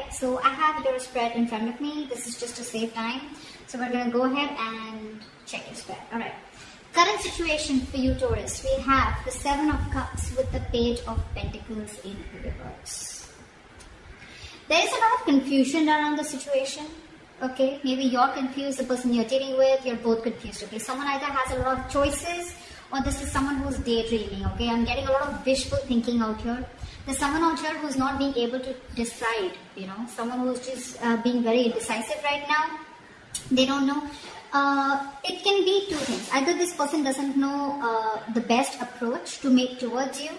right, so I have your spread in front of me. This is just to save time. So we're gonna go ahead and check your spread. All right. Current situation for you, Taurus. We have the Seven of Cups with the Page of Pentacles in reverse. There is a lot of confusion around the situation. Okay, maybe you're confused, the person you're dealing with, you're both confused. Okay, someone either has a lot of choices or this is someone who's daydreaming. Okay, I'm getting a lot of wishful thinking out here. There's someone out here who's not being able to decide, you know, someone who's just uh, being very indecisive right now. They don't know. Uh, it can be two things. Either this person doesn't know uh, the best approach to make towards you,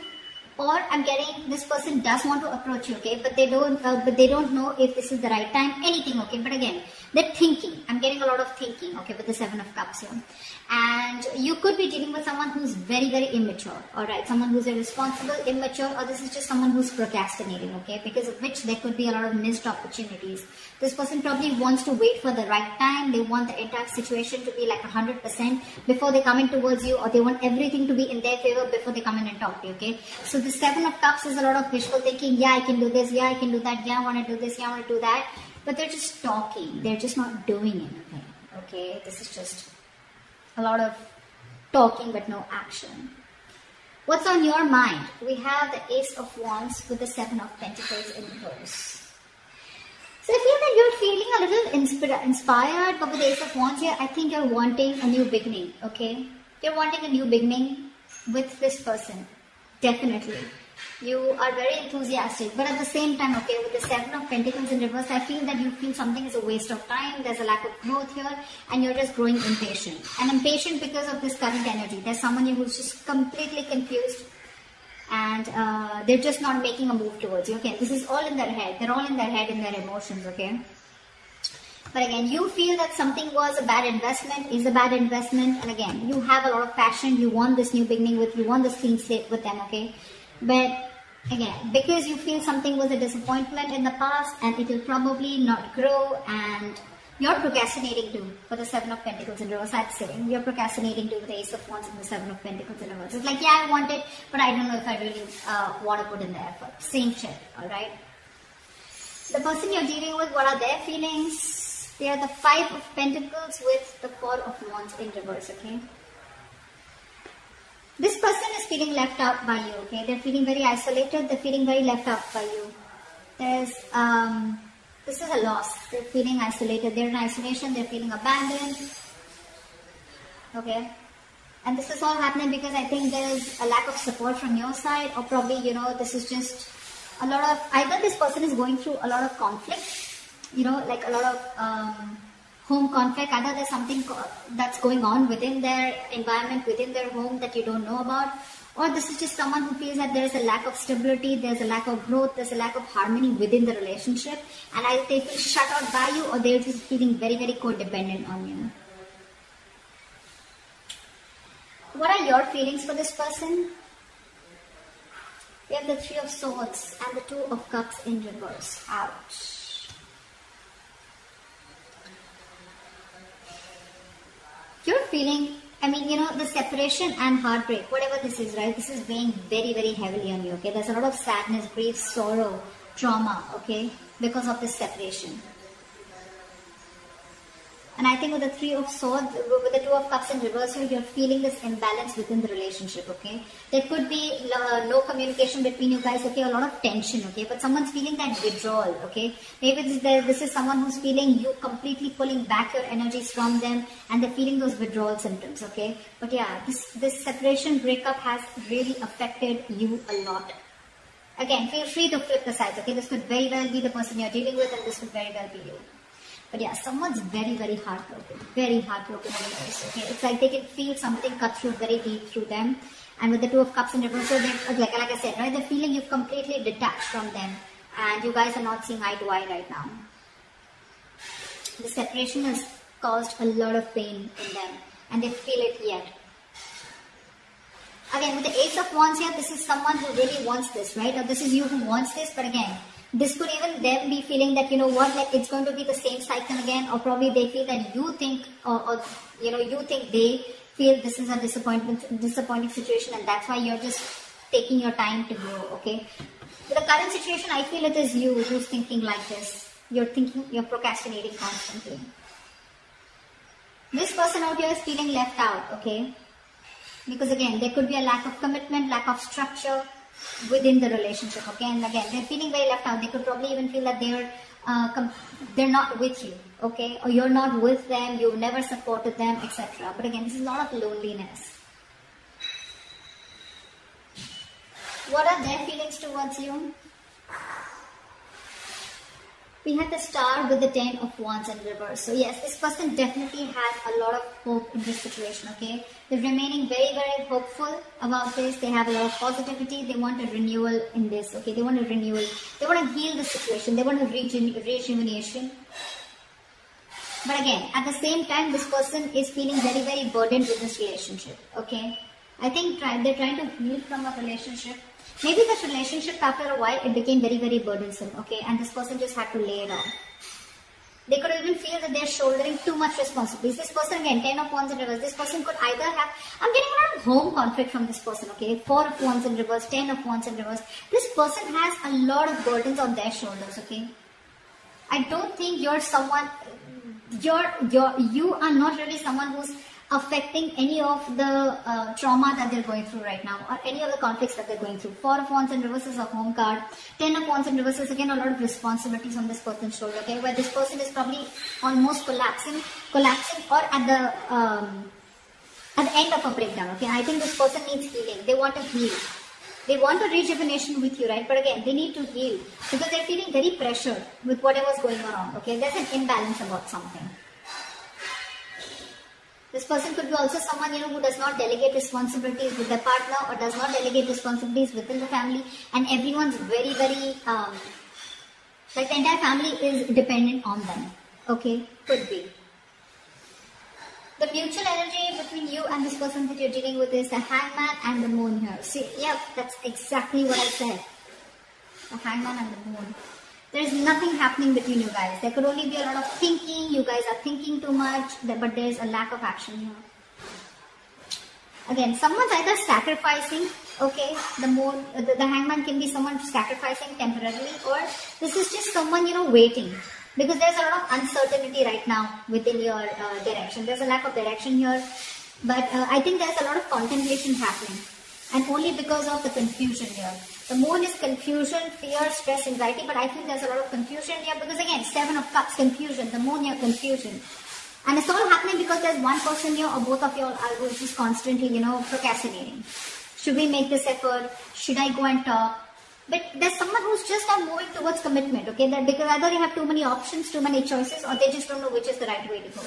or I'm getting this person does want to approach you, okay, but they don't, uh, but they don't know if this is the right time. Anything, okay. But again, they're thinking. I'm getting a lot of thinking, okay, with the Seven of Cups here. And you could be dealing with someone who's very, very immature, alright? Someone who's irresponsible, immature, or this is just someone who's procrastinating, okay? Because of which there could be a lot of missed opportunities. This person probably wants to wait for the right time. They want the entire situation to be like 100% before they come in towards you, or they want everything to be in their favor before they come in and talk to you, okay? So the Seven of Cups is a lot of wishful thinking. Yeah, I can do this. Yeah, I can do that. Yeah, I want to do this. Yeah, I want to do that. But they're just talking. They're just not doing anything, okay? This is just a lot of talking but no action. What's on your mind? We have the Ace of Wands with the Seven of Pentacles in reverse. So I feel that you're feeling a little inspired, but with the Ace of Wands here, I think you're wanting a new beginning, okay? You're wanting a new beginning with this person, definitely you are very enthusiastic but at the same time okay with the seven of pentacles in reverse i feel that you feel something is a waste of time there's a lack of growth here and you're just growing impatient and impatient because of this current energy there's someone who's just completely confused and uh, they're just not making a move towards you okay this is all in their head they're all in their head in their emotions okay but again, you feel that something was a bad investment, is a bad investment. And again, you have a lot of passion. You want this new beginning with, you want this clean slate with them, okay? But again, because you feel something was a disappointment in the past and it will probably not grow and you're procrastinating too for the Seven of Pentacles in reverse. I'm saying you're procrastinating too with the Ace of Wands and the Seven of Pentacles in reverse. It's like, yeah, I want it, but I don't know if I really uh, want to put in the effort. Same shit, alright? The person you're dealing with, what are their feelings? They are the Five of Pentacles with the Four of Wands in reverse, okay? This person is feeling left out by you, okay? They're feeling very isolated, they're feeling very left out by you. There's, um, this is a loss. They're feeling isolated, they're in isolation, they're feeling abandoned, okay? And this is all happening because I think there is a lack of support from your side, or probably, you know, this is just a lot of, either this person is going through a lot of conflict, you know, like a lot of, um, home conflict, either there's something that's going on within their environment, within their home that you don't know about, or this is just someone who feels that there is a lack of stability, there's a lack of growth, there's a lack of harmony within the relationship, and either they feel shut out by you or they're just feeling very, very codependent on you. What are your feelings for this person? We have the Three of Swords and the Two of Cups in reverse. Ouch. You're feeling, I mean, you know, the separation and heartbreak, whatever this is, right? This is weighing very, very heavily on you, okay? There's a lot of sadness, grief, sorrow, trauma, okay? Because of this separation. And I think with the three of swords, with the two of cups in reversal, you're feeling this imbalance within the relationship, okay? There could be uh, no communication between you guys, okay? A lot of tension, okay? But someone's feeling that withdrawal, okay? Maybe this, this is someone who's feeling you completely pulling back your energies from them and they're feeling those withdrawal symptoms, okay? But yeah, this, this separation breakup has really affected you a lot. Again, feel free to flip the sides, okay? This could very well be the person you're dealing with and this could very well be you. But yeah, someone's very, very heartbroken. Very heartbroken. Okay, it's like they can feel something cut through very deep through them. And with the two of cups in reverse, so like, like I said, right, they're feeling you've completely detached from them. And you guys are not seeing eye to eye right now. The separation has caused a lot of pain in them. And they feel it yet. Again, with the Ace of Wands here, this is someone who really wants this, right? Or this is you who wants this, but again, this could even them be feeling that you know what like it's going to be the same cycle again or probably they feel that you think or, or you know you think they feel this is a disappointment disappointing situation and that's why you're just taking your time to grow okay the current situation, I feel it is you who's thinking like this. You're thinking, you're procrastinating constantly. This person out here is feeling left out, okay? Because again, there could be a lack of commitment, lack of structure within the relationship, okay? And again, they're feeling very left out. They could probably even feel that they're uh, they're not with you, okay? Or you're not with them, you've never supported them, etc. But again, this is a lot of loneliness. What are their feelings towards you? We had the star with the ten of wands in reverse. So yes, this person definitely has a lot of hope in this situation, okay? They're remaining very, very hopeful about this. They have a lot of positivity. They want a renewal in this, okay? They want a renewal. They want to heal the situation. They want a reju rejuvenation. But again, at the same time, this person is feeling very, very burdened with this relationship, okay? I think try, they're trying to heal from a relationship Maybe this relationship after a while it became very very burdensome, okay, and this person just had to lay it off. They could even feel that they're shouldering too much responsibilities. This person again, 10 of wands in reverse, this person could either have, I'm getting a lot of home conflict from this person, okay, 4 of wands in reverse, 10 of wands in reverse. This person has a lot of burdens on their shoulders, okay. I don't think you're someone, you're, you're, you are not really someone who's affecting any of the uh, trauma that they're going through right now or any of the conflicts that they're going through. Four of Wands and Reverse is a home card. Ten of Wands and Reverse is again a lot of responsibilities on this person's shoulder, okay, where this person is probably almost collapsing, collapsing or at the, um, at the end of a breakdown, okay. I think this person needs healing. They want to heal. They want a rejuvenation with you, right? But again, they need to heal because they're feeling very pressured with whatever's going on, okay. There's an imbalance about something. This person could be also someone you know who does not delegate responsibilities with their partner or does not delegate responsibilities within the family, and everyone's very very um, like the entire family is dependent on them. Okay, could be. The mutual energy between you and this person that you're dealing with is the hangman and the moon here. See, yeah, that's exactly what I said. The hangman and the moon. There's nothing happening between you guys. There could only be a lot of thinking. You guys are thinking too much, but there's a lack of action here. Again, someone's either sacrificing, okay, the moon, the, the hangman can be someone sacrificing temporarily, or this is just someone, you know, waiting. Because there's a lot of uncertainty right now within your uh, direction. There's a lack of direction here, but uh, I think there's a lot of contemplation happening. And only because of the confusion here. The moon is confusion, fear, stress, anxiety, but I think there's a lot of confusion here because again, seven of cups, confusion, the moon here, confusion. And it's all happening because there's one person here or both of you are just constantly, you know, procrastinating. Should we make this effort? Should I go and talk? But there's someone who's just not moving towards commitment, okay? That because either you have too many options, too many choices, or they just don't know which is the right way to go.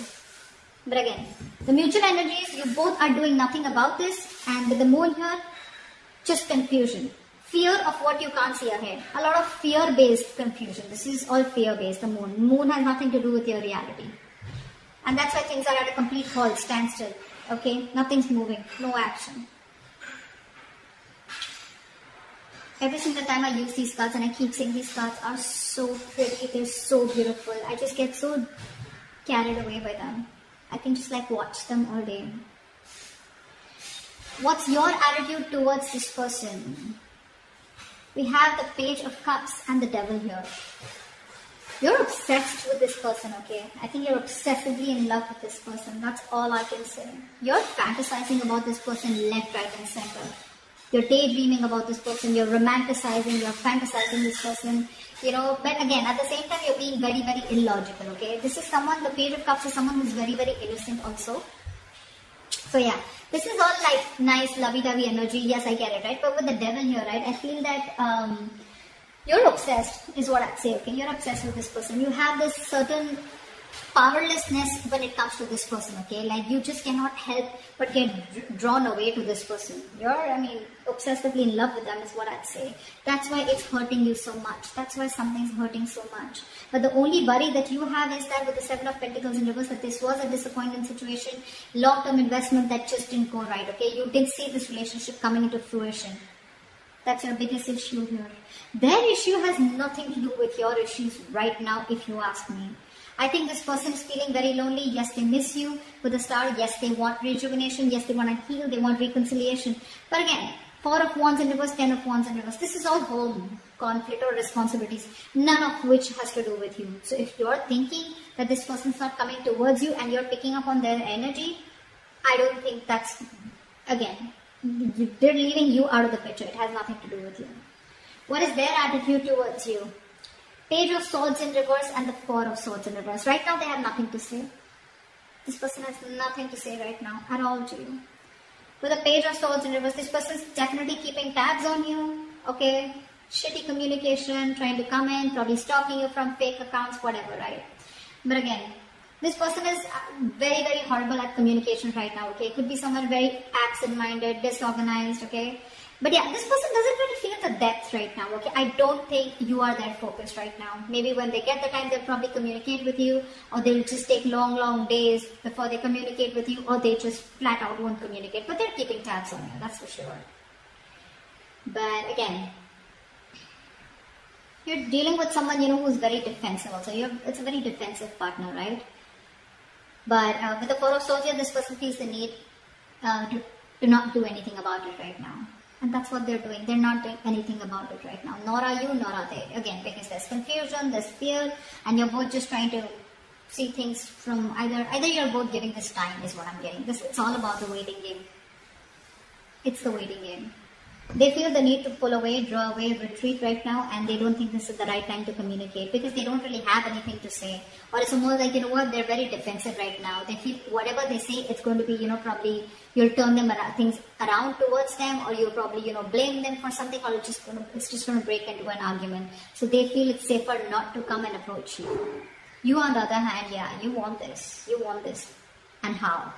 But again, the mutual energies, you both are doing nothing about this, and with the moon here, just confusion fear of what you can't see ahead. A lot of fear-based confusion. This is all fear-based, the moon. Moon has nothing to do with your reality. And that's why things are at a complete halt, standstill. Okay? Nothing's moving. No action. Every single time I use these cards and I keep saying these cards are so pretty, they're so beautiful. I just get so carried away by them. I can just like watch them all day. What's your attitude towards this person? We have the page of cups and the devil here. You're obsessed with this person, okay? I think you're obsessively in love with this person. That's all I can say. You're fantasizing about this person left, right, and center. You're daydreaming about this person. You're romanticizing. You're fantasizing this person. You know, but again, at the same time, you're being very, very illogical, okay? This is someone, the page of cups is someone who's very, very innocent also. So yeah, this is all like nice lovey-dovey energy. Yes, I get it, right? But with the devil here, right? I feel that um, you're obsessed, is what I'd say, okay? You're obsessed with this person. You have this certain powerlessness when it comes to this person, okay? Like you just cannot help but get drawn away to this person. You're, I mean, obsessively in love with them is what I'd say. That's why it's hurting you so much. That's why something's hurting so much. But the only worry that you have is that with the Seven of Pentacles in reverse, that this was a disappointing situation, long-term investment that just didn't go right, okay? You didn't see this relationship coming into fruition. That's your biggest issue here. Their issue has nothing to do with your issues right now, if you ask me. I think this person is feeling very lonely. Yes, they miss you with a star. Yes, they want rejuvenation. Yes, they want to heal. They want reconciliation. But again, Four of Wands in reverse, Ten of Wands in reverse. This is all home. conflict or responsibilities, none of which has to do with you. So if you're thinking that this person's not coming towards you and you're picking up on their energy, I don't think that's, again, they're leaving you out of the picture. It has nothing to do with you. What is their attitude towards you? Page of Swords in reverse and the Four of Swords in reverse. Right now they have nothing to say. This person has nothing to say right now at all to you. With a Page of Swords in reverse, this person is definitely keeping tabs on you. Okay, shitty communication, trying to come in, probably stalking you from fake accounts, whatever, right? But again, this person is uh, very, very horrible at communication right now, okay? It could be someone very absent-minded, disorganized, okay? But yeah, this person doesn't really feel the depth right now, okay? I don't think you are their focus right now. Maybe when they get the time, they'll probably communicate with you, or they'll just take long, long days before they communicate with you, or they just flat out won't communicate. But they're keeping tabs on you, that's for sure. But again, you're dealing with someone, you know, who's very defensive also. You're, it's a very defensive partner, right? But uh, with the Four of Swords, this person feels the need uh, to, to not do anything about it right now. And that's what they're doing. They're not doing anything about it right now. Nor are you, nor are they. Again, because there's confusion, there's fear, and you're both just trying to see things from either, either you're both giving this time is what I'm getting. This, it's all about the waiting game. It's the waiting game. They feel the need to pull away, draw away, retreat right now, and they don't think this is the right time to communicate because they don't really have anything to say. Or it's more like, you know what, they're very defensive right now. They feel whatever they say, it's going to be, you know, probably you'll turn them around, things around towards them, or you'll probably, you know, blame them for something, or it's just going to, it's just going to break into an argument. So they feel it's safer not to come and approach you. You, on the other hand, yeah, you want this. You want this. And how?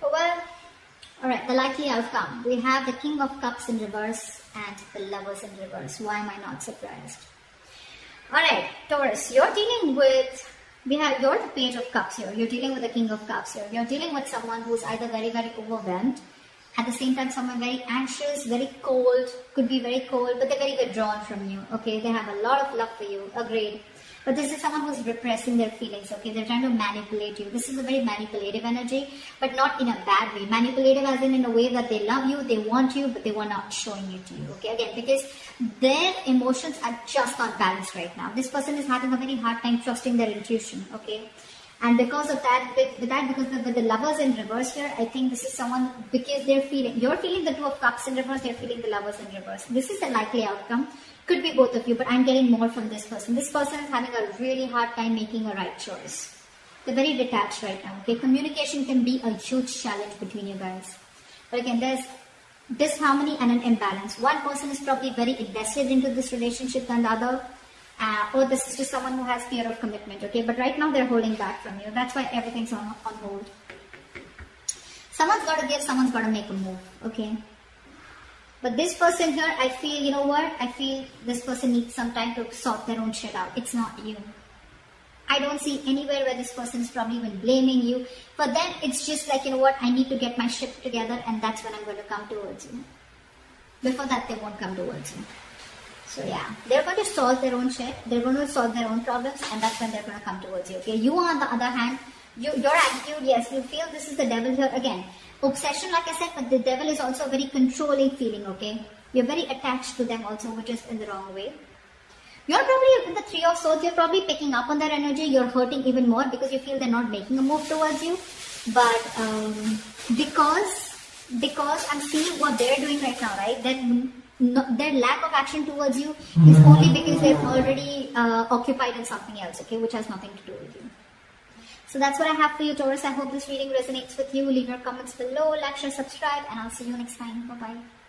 Well, Alright, the likely outcome. We have the King of Cups in reverse and the Lovers in reverse. Why am I not surprised? Alright, Taurus, you're dealing with, we have, you're the Page of Cups here. You're dealing with the King of Cups here. You're dealing with someone who's either very, very overwhelmed, at the same time someone very anxious, very cold, could be very cold, but they're very withdrawn from you. Okay, they have a lot of love for you. Agreed. But this is someone who's repressing their feelings, okay? They're trying to manipulate you. This is a very manipulative energy, but not in a bad way. Manipulative as in in a way that they love you, they want you, but they were not showing it to you, okay? Again, because their emotions are just not balanced right now. This person is having a very hard time trusting their intuition, okay? And because of that, with, that, because the, with the lovers in reverse here, I think this is someone, because they're feeling, you're feeling the two of cups in reverse, they're feeling the lovers in reverse. This is a likely outcome. Could be both of you, but I'm getting more from this person. This person is having a really hard time making a right choice. They're very detached right now. Okay, communication can be a huge challenge between you guys. But again, there's disharmony and an imbalance. One person is probably very invested into this relationship than the other. Uh, or this is just someone who has fear of commitment, okay? But right now they're holding back from you. That's why everything's on, on hold. Someone's got to give, someone's got to make a move, okay? But this person here, I feel, you know what? I feel this person needs some time to sort their own shit out. It's not you. I don't see anywhere where this person is probably even blaming you. For them, it's just like, you know what? I need to get my shit together and that's when I'm going to come towards you. Before that, they won't come towards you. So yeah, they're going to solve their own shit. They're going to solve their own problems and that's when they're going to come towards you. Okay. You on the other hand, you, your attitude, yes, you feel this is the devil here again. Obsession, like I said, but the devil is also a very controlling feeling, okay? You're very attached to them also, which is in the wrong way. You're probably, in the Three of Swords, you're probably picking up on their energy. You're hurting even more because you feel they're not making a move towards you. But um, because, because I'm seeing what they're doing right now, right? Then no, their lack of action towards you is only because they're already uh, occupied in something else, okay? Which has nothing to do with you. So that's what I have for you, Taurus. I hope this reading resonates with you. Leave your comments below, like, share, subscribe, and I'll see you next time. Bye-bye.